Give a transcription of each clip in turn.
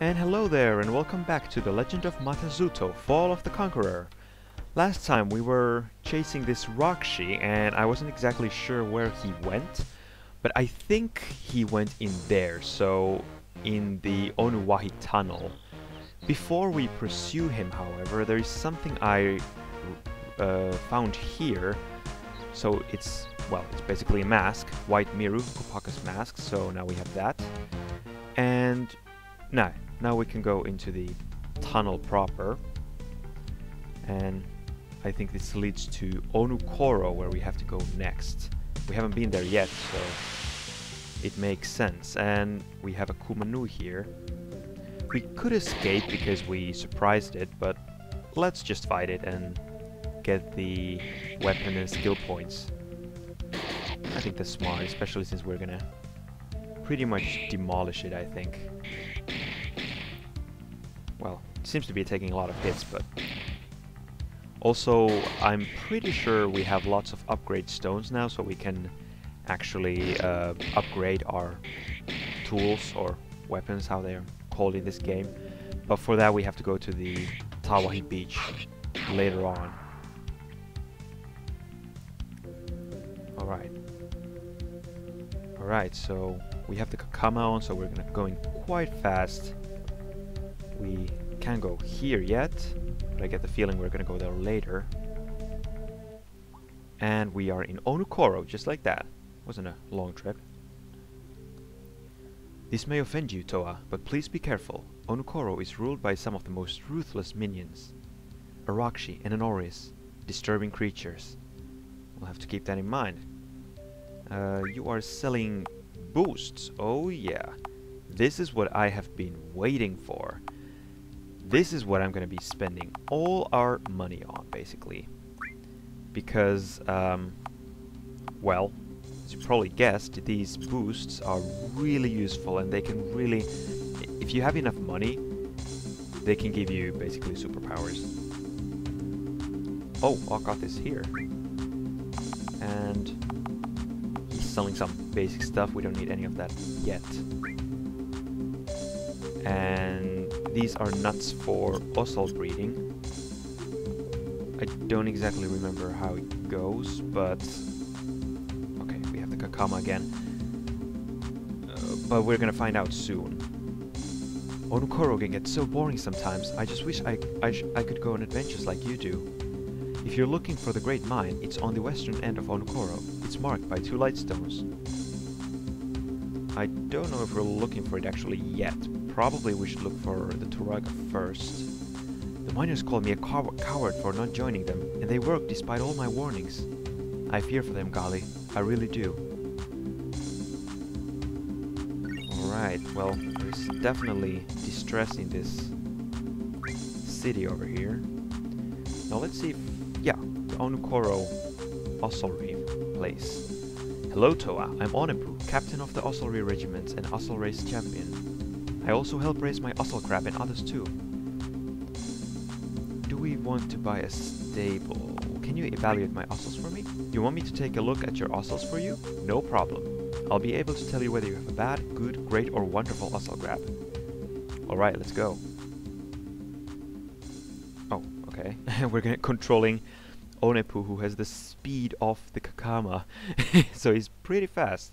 And hello there, and welcome back to The Legend of Mata Zuto, Fall of the Conqueror. Last time we were chasing this Rahkshi, and I wasn't exactly sure where he went, but I think he went in there, so in the Onuwahi tunnel. Before we pursue him, however, there is something I uh, found here. So it's, well, it's basically a mask, White Miru, Kopaka's mask, so now we have that. And now, now we can go into the tunnel proper. And I think this leads to Onukoro, where we have to go next. We haven't been there yet, so it makes sense. And we have a Kumanu here. We could escape because we surprised it, but let's just fight it and get the weapon and skill points. I think that's smart, especially since we're gonna pretty much demolish it, I think. Well, it seems to be taking a lot of hits, but... Also, I'm pretty sure we have lots of upgrade stones now, so we can actually uh, upgrade our tools or weapons, how they are called in this game. But for that we have to go to the Tawahi beach later on. Alright. Alright, so we have the Kakama on, so we're gonna going quite fast. We can't go here yet, but I get the feeling we're gonna go there later. And we are in Onukoro, just like that. Wasn't a long trip. This may offend you, Toa, but please be careful. Onukoro is ruled by some of the most ruthless minions. Arakshi and Anoris, disturbing creatures. We'll have to keep that in mind. Uh, you are selling boosts. Oh yeah. This is what I have been waiting for. This is what I'm going to be spending all our money on, basically. Because, um, well, as you probably guessed, these boosts are really useful and they can really, if you have enough money, they can give you basically superpowers. Oh, Akath is here. And he's selling some basic stuff. We don't need any of that yet. And these are nuts for Ussal breeding. I don't exactly remember how it goes, but... Okay, we have the Kakama again. Uh, but we're gonna find out soon. Onukoro can get so boring sometimes, I just wish I, I, I could go on adventures like you do. If you're looking for the Great Mine, it's on the western end of Onukoro. It's marked by two light stones. I don't know if we're looking for it actually yet. Probably we should look for the Turaga first. The miners called me a cow coward for not joining them, and they worked despite all my warnings. I fear for them, Gali. I really do. Alright, well, there's definitely distress in this city over here. Now let's see if... Yeah, the Onukoro Ussalry place. Hello, Toa. I'm Onepu, captain of the Ussalry Regiment and Ussal Race champion. I also help raise my Ussal crab and others too. Do we want to buy a stable? Can you evaluate my Ussals for me? You want me to take a look at your Ussals for you? No problem. I'll be able to tell you whether you have a bad, good, great or wonderful Ussal crab. Alright, let's go. Oh, okay. We're gonna controlling Onepu who has the speed of the Kakama. so he's pretty fast.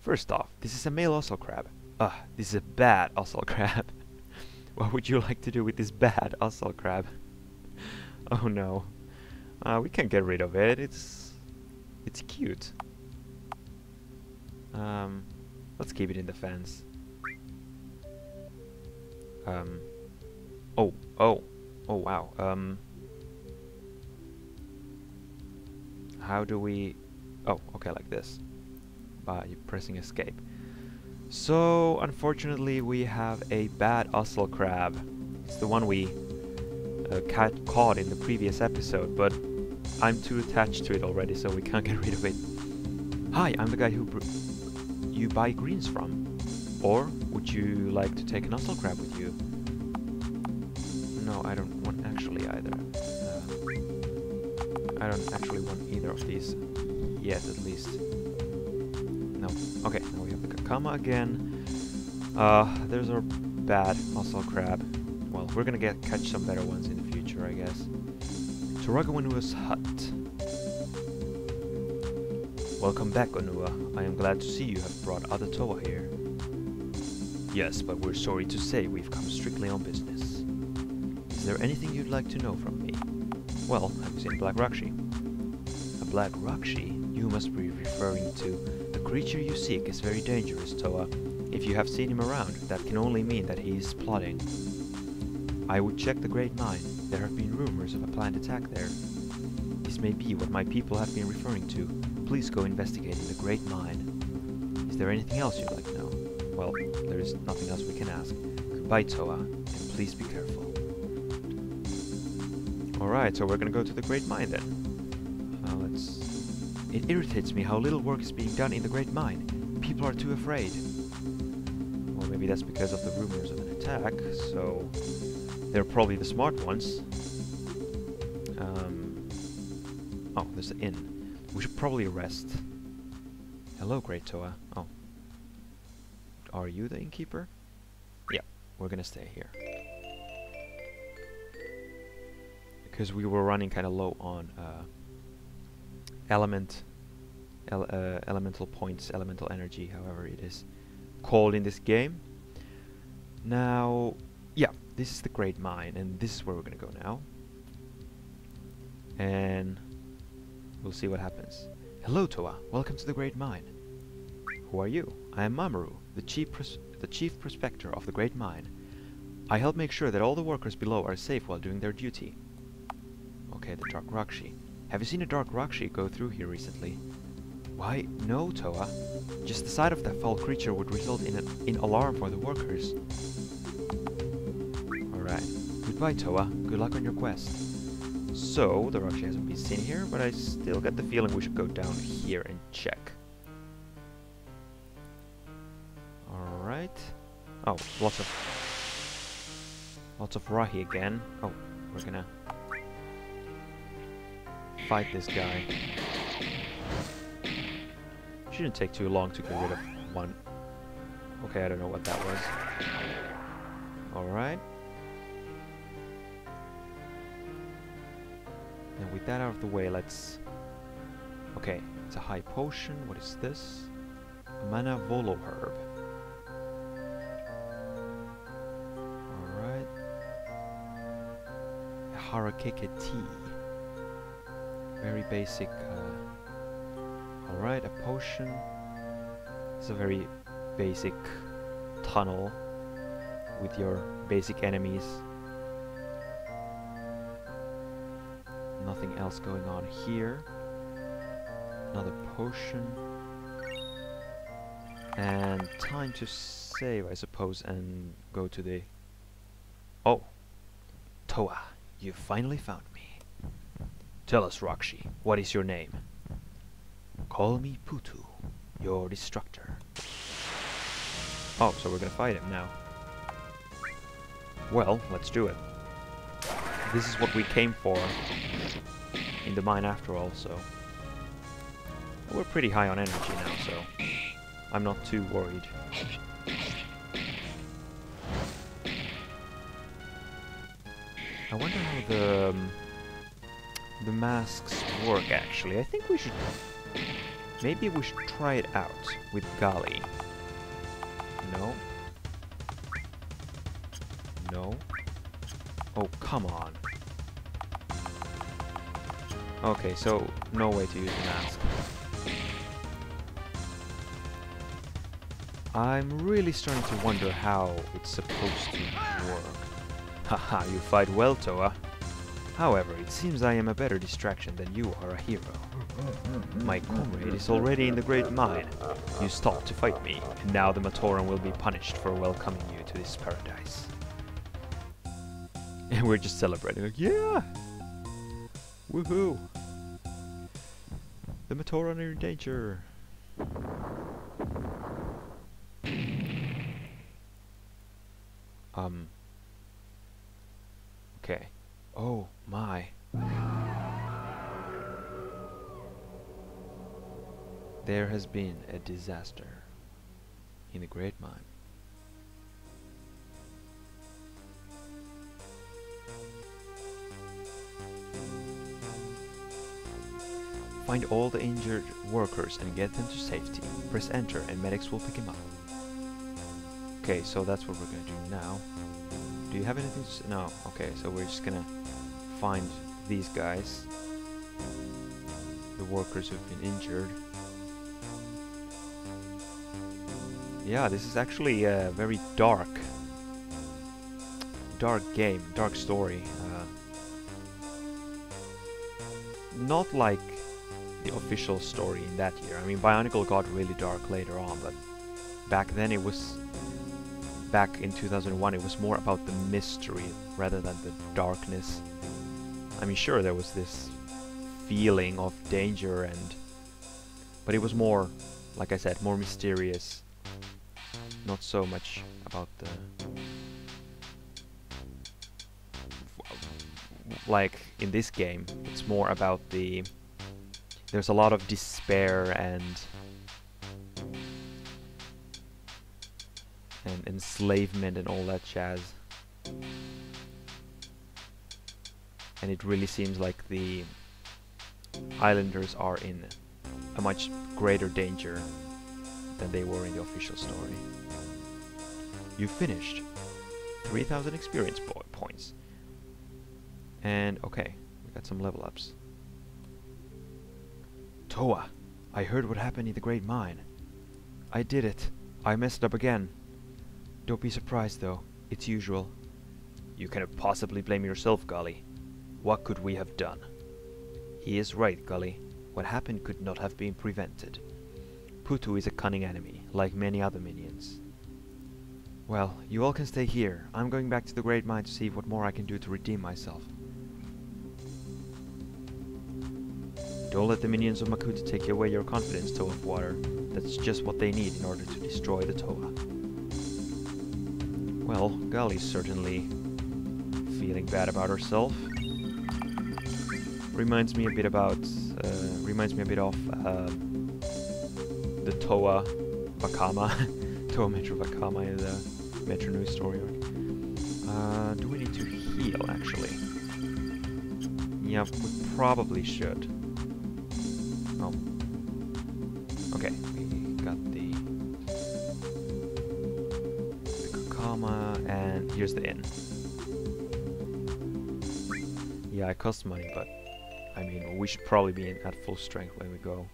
First off, this is a male Ussal crab. Ah, this is a bad Ussal crab. what would you like to do with this bad Ussal crab? oh no. Uh, we can get rid of it. It's it's cute. Um, let's keep it in the fence. Um. Oh, oh, oh! Wow. Um. How do we? Oh, okay, like this. By pressing escape. So, unfortunately, we have a bad Ussal crab. It's the one we uh, caught in the previous episode, but I'm too attached to it already, so we can't get rid of it. Hi, I'm the guy who you buy greens from. Or would you like to take an Ussal crab with you? No, I don't want actually either. Uh, I don't actually want either of these yet, at least. Kakama again. Uh, there's our bad muscle crab. Well, we're gonna get catch some better ones in the future, I guess. Turaga Onua's hut. Welcome back, Onua. I am glad to see you have brought other Toa here. Yes, but we're sorry to say we've come strictly on business. Is there anything you'd like to know from me? Well, have you seen Black Rahkshi? A Black Rahkshi? You must be referring to creature you seek is very dangerous, Toa. If you have seen him around, that can only mean that he is plotting. I would check the Great Mine. There have been rumors of a planned attack there. This may be what my people have been referring to. Please go investigating the Great Mine. Is there anything else you'd like to know? Well, there is nothing else we can ask. Goodbye, Toa, and please be careful. Alright, so we're gonna go to the Great Mine then. It irritates me how little work is being done in the Great Mine. People are too afraid. Or maybe that's because of the rumors of an attack, so... They're probably the smart ones. Um... Oh, there's an inn. We should probably rest. Hello, Great Toa. Oh. Are you the innkeeper? Yeah, we're gonna stay here. Because we were running kind of low on uh, element, ele uh, elemental points, elemental energy, however it is called in this game. Now, yeah, this is the Great Mine, and this is where we're gonna go now. And we'll see what happens. Hello, Toa. Welcome to the Great Mine. Who are you? I am Mamoru, the chief, the chief prospector of the Great Mine. I help make sure that all the workers below are safe while doing their duty. Okay, the Dark Rahkshi. Have you seen a Dark Rahkshi go through here recently? Why, no, Toa. Just the sight of that foul creature would result in, an, in alarm for the workers. Alright. Goodbye, Toa. Good luck on your quest. So, the Rahkshi hasn't been seen here, but I still get the feeling we should go down here and check. Alright. Oh, lots of... Lots of Rahi again. Oh, we're gonna fight this guy. Shouldn't take too long to get rid of one. Okay, I don't know what that was. Alright. And with that out of the way, let's... Okay, it's a high potion. What is this? Mana Volo Herb. Alright. Harakeke tea. Very basic. Uh, Alright, a potion. It's a very basic tunnel with your basic enemies. Nothing else going on here. Another potion. And time to save, I suppose, and go to the... Oh! Toa, you finally found me. Tell us, Rahkshi, what is your name? Call me Putu, your destructor. Oh, so we're gonna fight him now. Well, let's do it. This is what we came for in the mine after all, so... We're pretty high on energy now, so I'm not too worried. I wonder how the... Um, the masks work actually. I think we should... Maybe we should try it out with Gali. No. No. Oh, come on. Okay, so no way to use the mask. I'm really starting to wonder how it's supposed to work. Haha, you fight well, Toa. However, it seems I am a better distraction than you are a hero. My comrade is already in the Great Mine. You stopped to fight me, and now the Matoran will be punished for welcoming you to this paradise. And we're just celebrating, like, yeah! Woohoo! The Matoran are in danger! there has been a disaster in the great mine. Find all the injured workers and get them to safety. Press enter and medics will pick him up. Okay, so that's what we're gonna do now. Do you have anything to No, okay, so we're just gonna find these guys. The workers who've been injured. Yeah, this is actually a very dark, dark game, dark story. Uh, not like the official story in that year. I mean, Bionicle got really dark later on, but back then it was... Back in 2001 it was more about the mystery rather than the darkness. I mean, sure, there was this feeling of danger and... But it was more, like I said, more mysterious. Not so much about the... Like, in this game, it's more about the there's a lot of despair and and enslavement and all that jazz. And it really seems like the islanders are in a much greater danger than they were in the official story. You finished. 3000 experience po points. And okay, we got some level ups. Toa I heard what happened in the Great Mine. I did it. I messed up again. Don't be surprised though. It's usual. You cannot possibly blame yourself, Gali. What could we have done? He is right, Gali. What happened could not have been prevented. Putu is a cunning enemy, like many other minions. Well, you all can stay here. I'm going back to the Great Mine to see what more I can do to redeem myself. Don't let the minions of Makuta take away your confidence, Toa of Water. That's just what they need in order to destroy the Toa. Well, Gali's certainly feeling bad about herself. Reminds me a bit about, uh, reminds me a bit of uh, the Toa Vakama, Toa Metru Vakama in the Metru Nui story. Uh, do we need to heal, actually? Yeah, we probably should. Oh. Okay, we got the, the Kakama, and here's the inn. Yeah, it costs money, but I mean, we should probably be at full strength when we go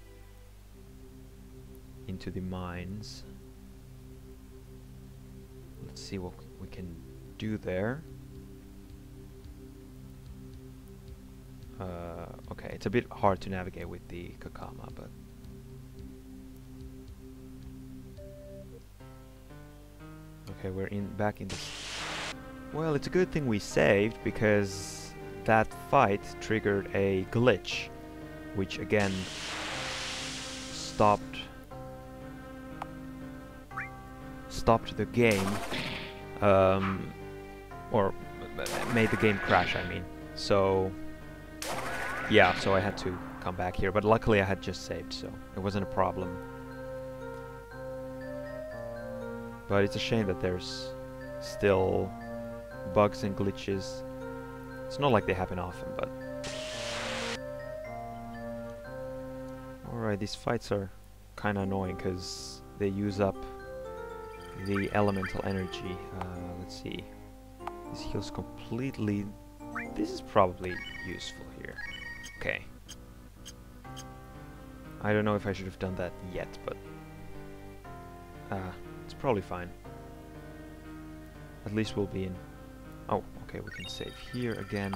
into the mines. See what we can do there. Uh, okay, it's a bit hard to navigate with the Kakama, but... Okay, we're in back in the... Well, it's a good thing we saved, because that fight triggered a glitch, which again stopped stopped the game, um, or made the game crash, I mean. So yeah, so I had to come back here, but luckily I had just saved, so it wasn't a problem. But it's a shame that there's still bugs and glitches. It's not like they happen often, but... Alright, these fights are kinda annoying, because they use up the elemental energy. Uh, let's see. This heals completely... This is probably useful here. Okay. I don't know if I should have done that yet, but... Uh, it's probably fine. At least we'll be in... Oh, okay, we can save here again.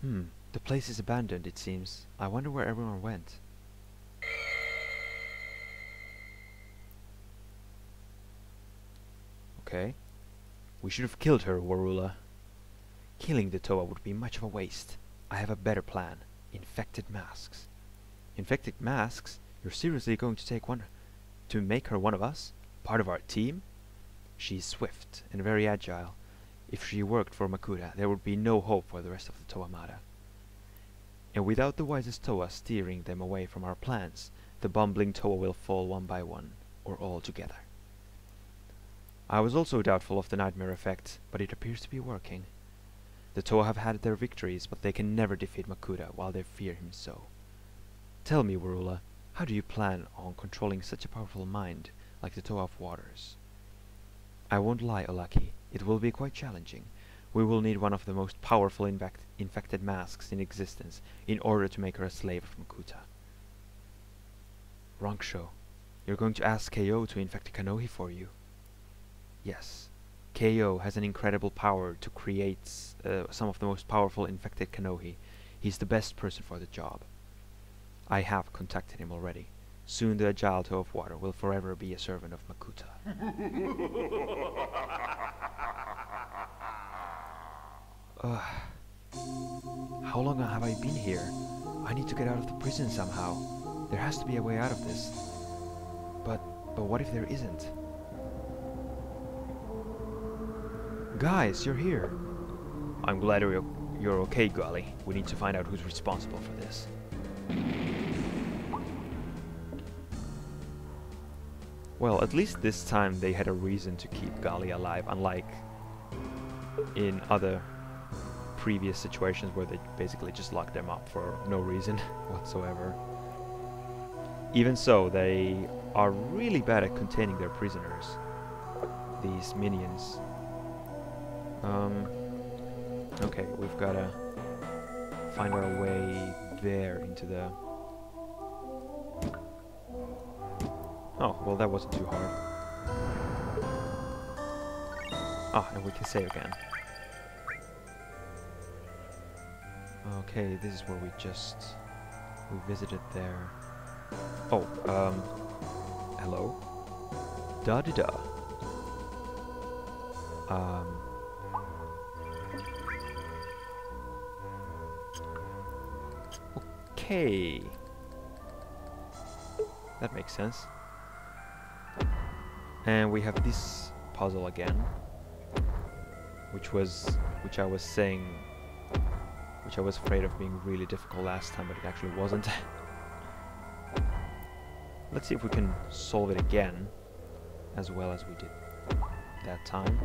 Hmm, the place is abandoned, it seems. I wonder where everyone went. Okay. We should have killed her, Warula. Killing the Toa would be much of a waste. I have a better plan. Infected masks. Infected masks? You're seriously going to take one to make her one of us? Part of our team? She's swift and very agile. If she worked for Makuta, there would be no hope for the rest of the Toa Toamata. And without the wisest Toa steering them away from our plans, the bumbling Toa will fall one by one, or all together. I was also doubtful of the nightmare effect, but it appears to be working. The Toa have had their victories, but they can never defeat Makuta while they fear him so. Tell me, Warula, how do you plan on controlling such a powerful mind like the Toa of Waters? I won't lie, Olaki, it will be quite challenging. We will need one of the most powerful infected masks in existence in order to make her a slave of Makuta. Ronksho, you're going to ask KO to infect Kanohi for you? Yes. KO has an incredible power to create uh, some of the most powerful infected Kanohi. He's the best person for the job. I have contacted him already. Soon the agile Toa of water will forever be a servant of Makuta. uh, how long have I been here? I need to get out of the prison somehow. There has to be a way out of this. But, but what if there isn't? Guys, you're here. I'm glad you're, you're okay, Gali. We need to find out who's responsible for this. Well, at least this time they had a reason to keep Gali alive, unlike in other previous situations where they basically just locked them up for no reason whatsoever. Even so, they are really bad at containing their prisoners, these minions. Um, okay, we've gotta find our way there into the Oh, well that wasn't too hard. Ah, and we can save again. Okay, this is where we just... We visited there. Oh, um... Hello? Da-da-da. Um... Okay. That makes sense. And we have this puzzle again, which was, which I was saying, which I was afraid of being really difficult last time, but it actually wasn't. Let's see if we can solve it again, as well as we did that time.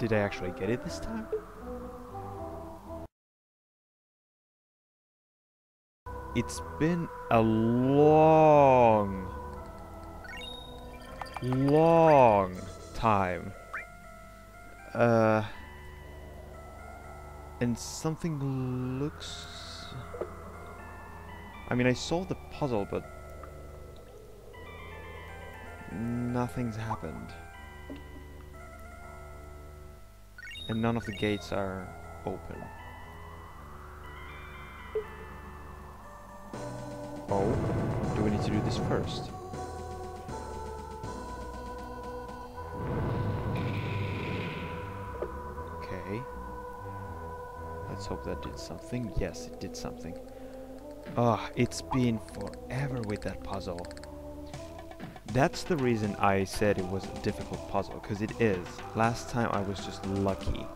Did I actually get it this time? It's been a long, long time. Uh, and something looks... I mean, I solved the puzzle, but nothing's happened. And none of the gates are open. Oh, do we need to do this first? Okay. Let's hope that did something. Yes, it did something. Ah, oh, it's been forever with that puzzle. That's the reason I said it was a difficult puzzle, because it is. Last time I was just lucky.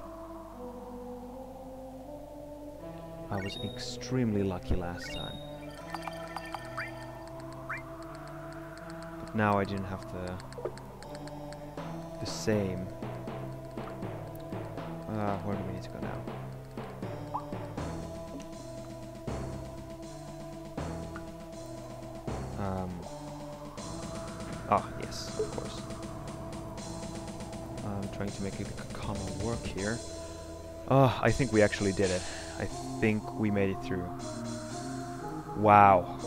I was extremely lucky last time. But now I didn't have the the same. Uh, where do we need to go now? Ah, yes, of course. I'm trying to make it common work here. Oh, I think we actually did it. I think we made it through. Wow.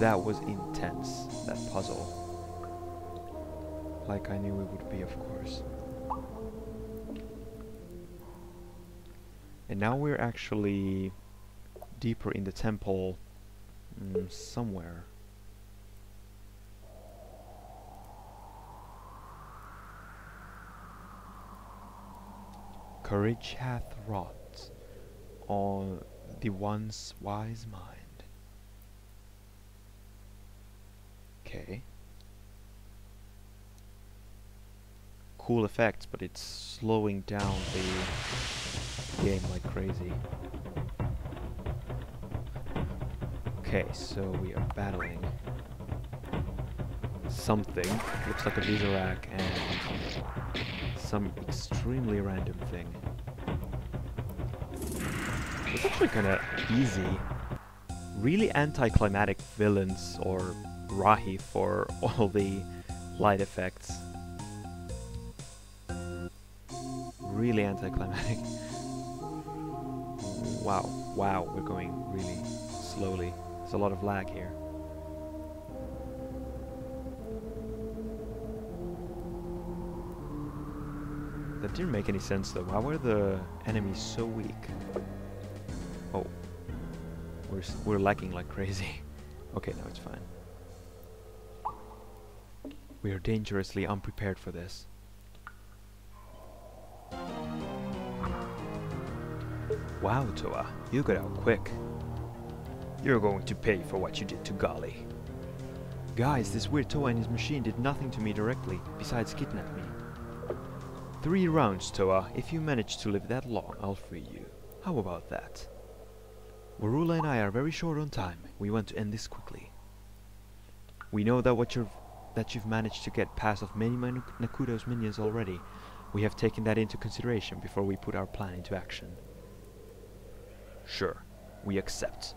That was intense, that puzzle like I knew it would be, of course. And now we're actually deeper in the temple mm, somewhere. Courage hath wrought on the once wise mind. Okay. cool effects, but it's slowing down the game like crazy. Okay, so we are battling something. Looks like a Visorak and some extremely random thing. It's actually kind of easy. Really anticlimactic villains or Rahi for all the light effects. Really anticlimactic. Wow, wow, we're going really slowly. There's a lot of lag here. Didn't make any sense though. Why were the enemies so weak? Oh. We're, we're lagging like crazy. okay, now it's fine. We are dangerously unprepared for this. Wow, Toa, you got out quick. You're going to pay for what you did to Gali. Guys, this weird Toa and his machine did nothing to me directly, besides kidnap me. Three rounds, Toa. If you manage to live that long, I'll free you. How about that? Warula and I are very short on time. We want to end this quickly. We know that what you've that you've managed to get past of many Nakuto's minions already. We have taken that into consideration before we put our plan into action. Sure, we accept.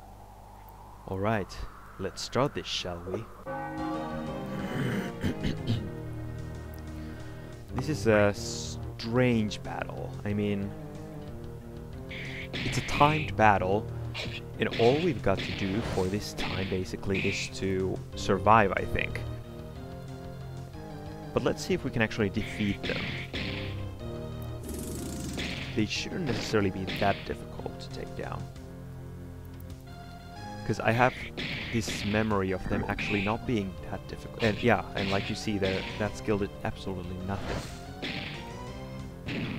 Alright, let's start this, shall we? this is a strange battle. I mean, it's a timed battle, and all we've got to do for this time basically is to survive, I think. But let's see if we can actually defeat them. They shouldn't necessarily be that difficult to take down. Because I have this memory of them actually not being that difficult. And yeah, and like you see that skill did absolutely nothing.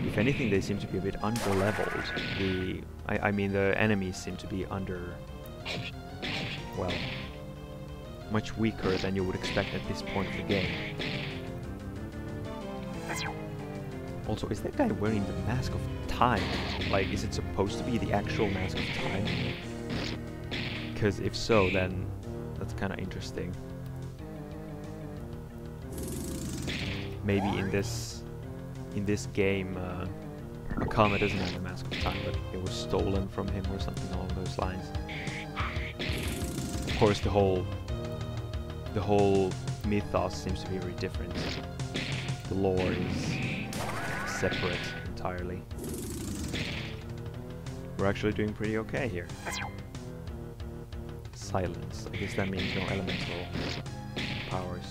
If anything, they seem to be a bit under-leveled. The, I, I mean, the enemies seem to be under, well, much weaker than you would expect at this point of the game. Also, is that guy wearing the Mask of Time? Like, is it supposed to be the actual Mask of Time? Because if so, then that's kind of interesting. Maybe in this in this game, uh, Akama doesn't have the Mask of Time, but it was stolen from him or something along those lines. Of course, the whole the whole mythos seems to be very different. The lore is separate entirely. We're actually doing pretty okay here. Silence. I guess that means no elemental powers.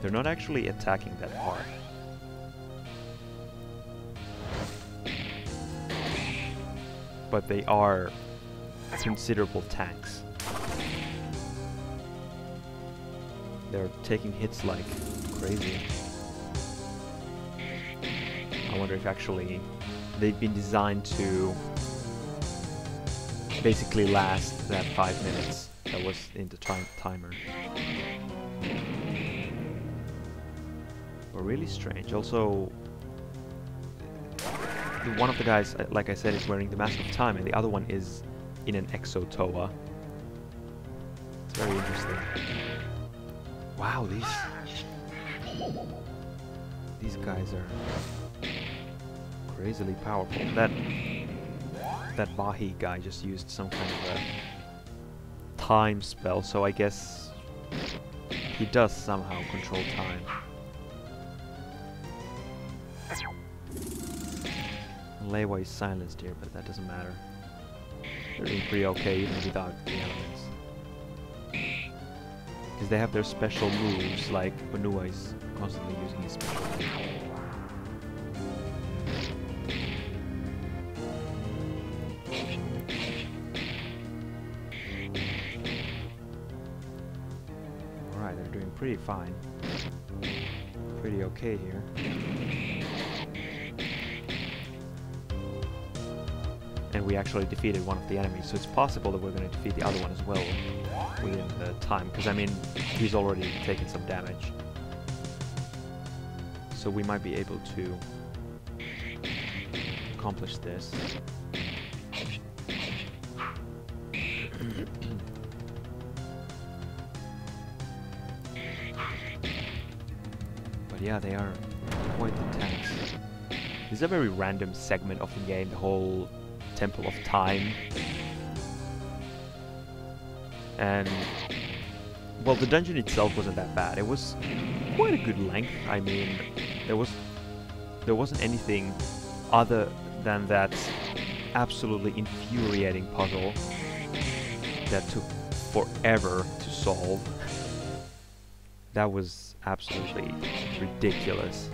They're not actually attacking that hard. But they are considerable tanks. They're taking hits like crazy. I wonder if actually they've been designed to basically last that five minutes that was in the time timer. But really strange. Also, one of the guys, uh, like I said, is wearing the Mask of Time, and the other one is in an Exo Toa. It's very interesting. Wow, these these guys are crazily powerful. That that Vahi guy just used some kind of a time spell, so I guess he does somehow control time. Lewa is silenced here, but that doesn't matter. They're doing pretty okay even without the elements. Because they have their special moves, like Onua is constantly using his special pretty fine. Pretty okay here. And we actually defeated one of the enemies, so it's possible that we're going to defeat the other one as well within the time, because I mean, he's already taken some damage. So we might be able to accomplish this. Yeah, they are quite intense. This is a very random segment of the game, the whole Temple of Time. And, well, the dungeon itself wasn't that bad. It was quite a good length. I mean, there was there wasn't anything other than that absolutely infuriating puzzle that took forever to solve. That was absolutely ridiculous.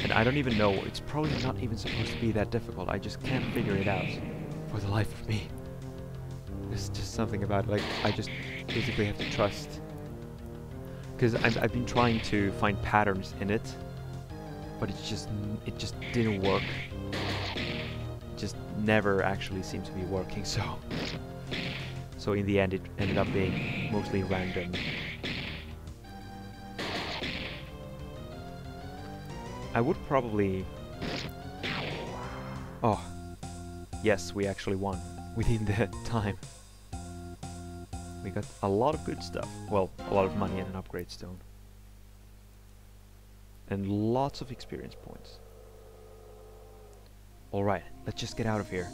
And I don't even know, it's probably not even supposed to be that difficult. I just can't figure it out for the life of me. There's just something about it, like, I just basically have to trust. Because I've, I've been trying to find patterns in it, but it just, it just didn't work. It just never actually seemed to be working, so... So in the end it ended up being mostly random. I would probably... Oh. Yes, we actually won. Within the time. We got a lot of good stuff. Well, a lot of money and an upgrade stone. And lots of experience points. Alright, let's just get out of here.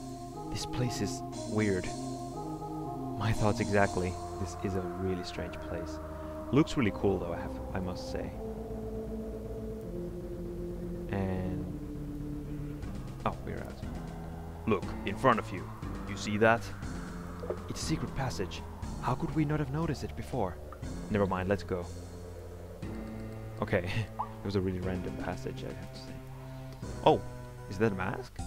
This place is weird. My thoughts exactly. This is a really strange place. Looks really cool though, I have I must say. And oh, we're out. Look, in front of you. You see that? It's a secret passage. How could we not have noticed it before? Never mind, let's go. Okay, it was a really random passage, I have to say. Oh, is that a mask?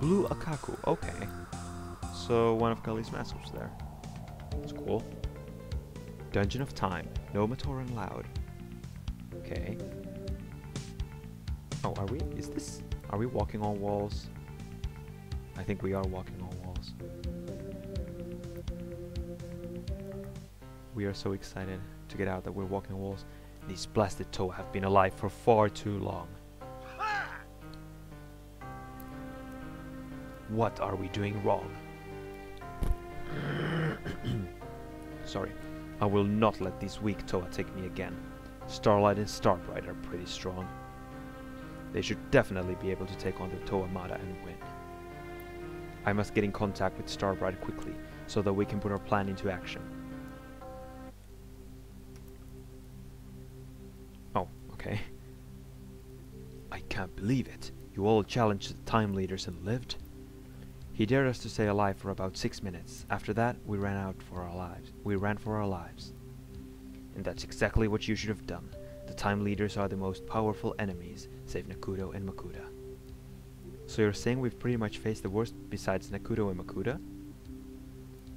Blue Akaku, okay. So one of Gali's masks was there. That's cool. Dungeon of Time, no Matoran Loud. Okay. Oh, are we? Is this? Are we walking on walls? I think we are walking on walls. We are so excited to get out that we're walking on walls. These blasted Toa have been alive for far too long. What are we doing wrong? Sorry. I will not let these weak Toa take me again. Starlight and Starbright are pretty strong. They should definitely be able to take on the Toa Mata and win. I must get in contact with Starbright quickly, so that we can put our plan into action. Oh, okay. I can't believe it. You all challenged the time leaders and lived? He dared us to stay alive for about six minutes. After that, we ran out for our lives. We ran for our lives. And that's exactly what you should have done. The Time Leaders are the most powerful enemies, save Nakudo and Makuta. So you're saying we've pretty much faced the worst besides Nakudo and Makuta?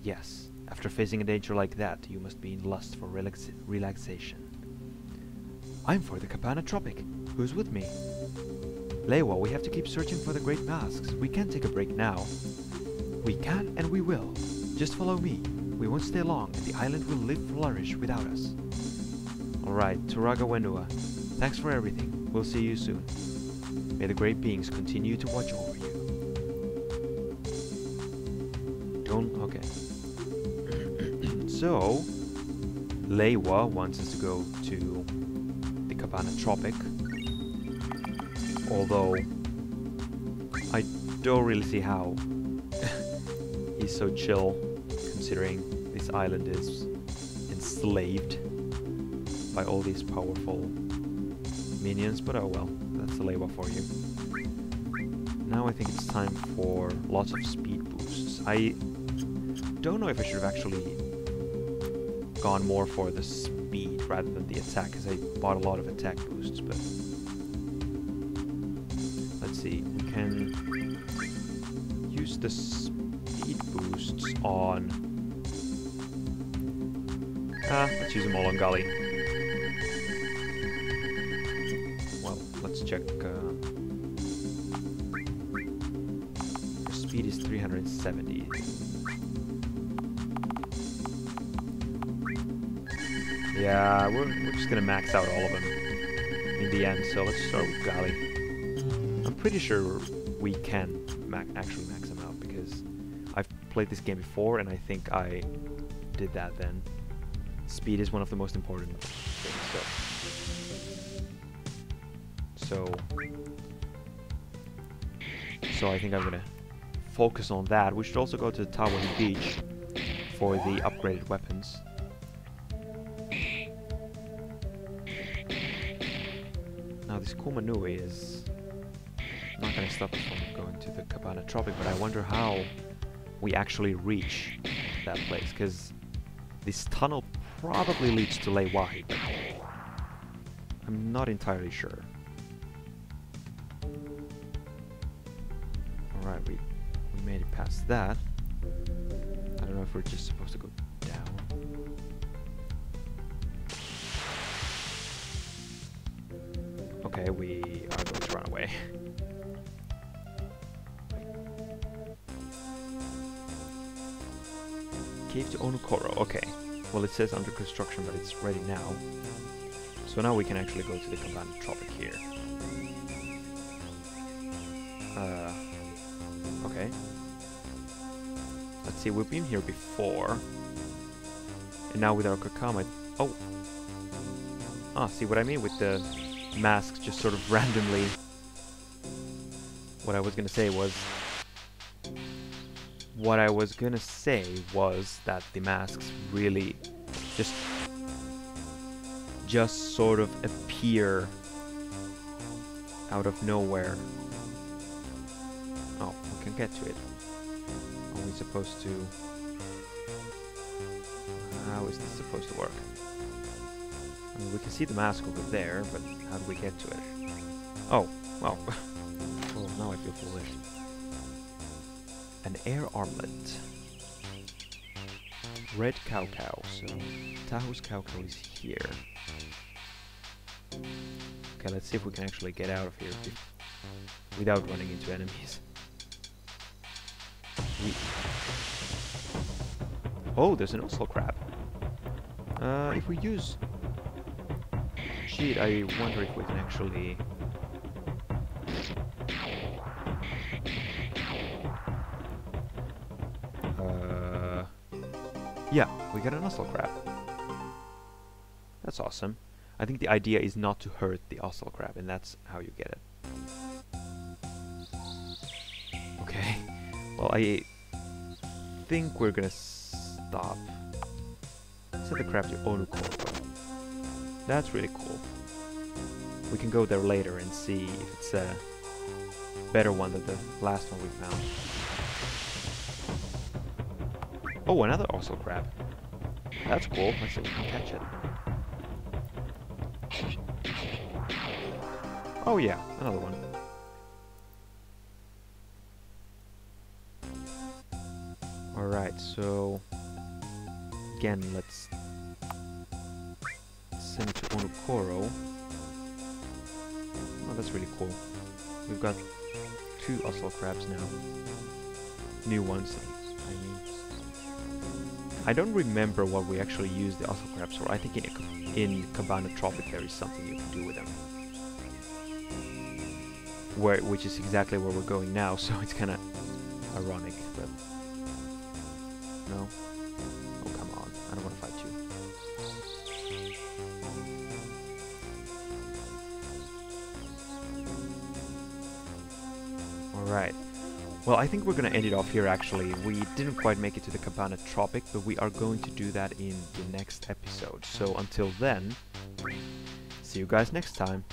Yes. After facing a danger like that, you must be in lust for relax relaxation. I'm for the Cabana Tropic. Who's with me? Lewa, we have to keep searching for the great masks. We can't take a break now. We can and we will. Just follow me. We won't stay long, and the island will live flourish without us. Alright, Turaga Whenua. Thanks for everything. We'll see you soon. May the great beings continue to watch over you. Don't... okay. so... Lewa wants us to go to the Cabana Tropic although I don't really see how he's so chill considering this island is enslaved by all these powerful minions, but oh well, that's the label for you. Now I think it's time for lots of speed boosts. I don't know if I should have actually gone more for the speed rather than the attack, because I bought a lot of attack boosts, but Let's see, we can use the speed boosts on... let's use them all on Gali. Well, let's check... Uh, speed is 370. Yeah, we're, we're just gonna max out all of them in the end, so let's start with Gali. I'm pretty sure we can ma actually max them out because I've played this game before, and I think I did that then. Speed is one of the most important things, so... So... I think I'm gonna focus on that. We should also go to Tawahi Beach for the upgraded weapons. Now this Kumanui is not to stop us from going to the Cabana Tropic, but I wonder how we actually reach that place, because this tunnel probably leads to Wahi, but I'm not entirely sure. Alright, we, we made it past that. I don't know if we're just supposed to go down. Okay, we are going to run away. Cave to Onu-Koro, okay. Well, it says under construction, but it's ready now. So now we can actually go to the Cabana Tropic here. Uh, okay. Let's see, we've been here before. And now with our Kakama... Oh! Ah, see what I mean with the masks just sort of randomly... What I was gonna say was... What I was gonna say was that the masks really just... Just sort of appear out of nowhere. Oh, we can get to it. Are we supposed to... How is this supposed to work? I mean, we can see the mask over there, but how do we get to it? Oh, well. oh, now I feel foolish. An air armlet. Red Kaukau, so Tahu's cow cow is here. Okay, let's see if we can actually get out of here without running into enemies. We oh, there's an Ussal crab. Uh, if we use cheat, I wonder if we can actually... we got an Ussal crab. That's awesome. I think the idea is not to hurt the Ussal crab, and that's how you get it. Okay. Well, I think we're gonna stop. Set the crab to Onu-Koro. That's really cool. We can go there later and see if it's a better one than the last one we found. Oh, another Ussal crab. That's cool. Let's see if we can catch it. Oh yeah, another one. Alright, so... Again, let's send to Onu-Koro. Oh, that's really cool. We've got two Ussal crabs now. New ones. I don't remember what we actually used the Ussal crabs for. I think in, in Cabana Tropic there is something you can do with them. Where, which is exactly where we're going now, so it's kind of ironic, but... No? Well, I think we're going to end it off here, actually. We didn't quite make it to the Cabana Tropic, but we are going to do that in the next episode. So until then, see you guys next time.